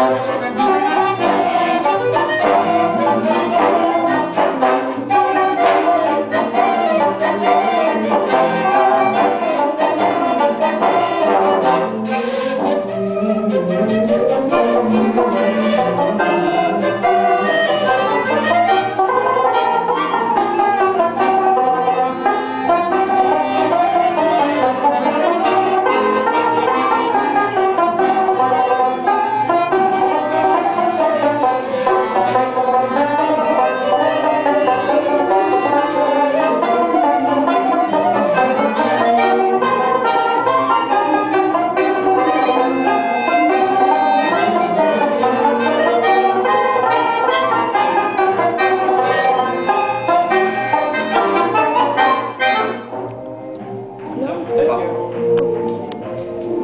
Bye.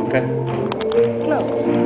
Okay? Hello.